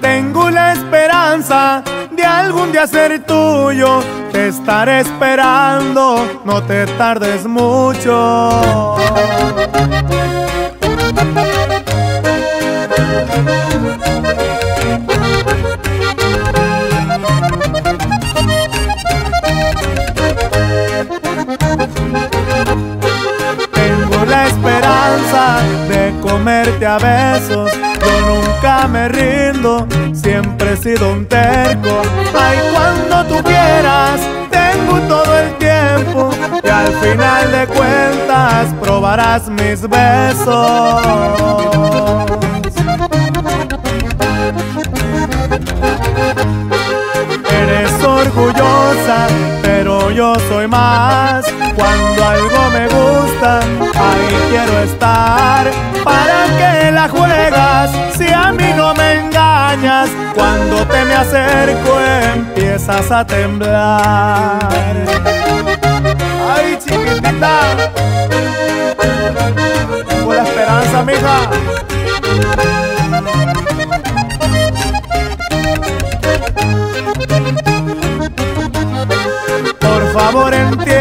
Tengo la esperanza de algún día ser tuyo. Te estaré esperando, no te tardes mucho. Comerte a besos. Yo nunca me rindo, siempre he sido un terco. Ay, cuando tú quieras, tengo todo el tiempo. Y al final de cuentas, probarás mis besos. Eres orgullosa, pero yo soy más. Cuando algo me gusta, ahí quiero estar. ¿Para qué la juegas si a mí no me engañas? Cuando te me acerco empiezas a temblar. Ay, chiquitita, tengo la esperanza, mija. Por favor entiende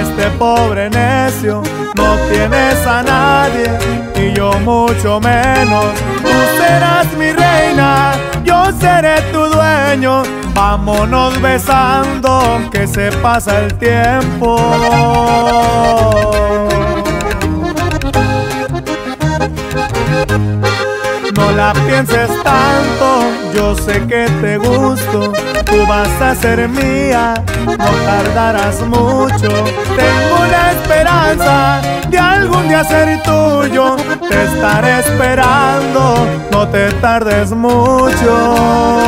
este pobre necio. No tienes a nadie y yo mucho menos. Tú serás mi reina, yo seré tu dueño. Vámonos besando que se pasa el tiempo la pienses tanto, yo sé que te gusto. Tú vas a ser mía, no tardarás mucho. Tengo la esperanza de algún día ser tuyo. Te estaré esperando, no te tardes mucho.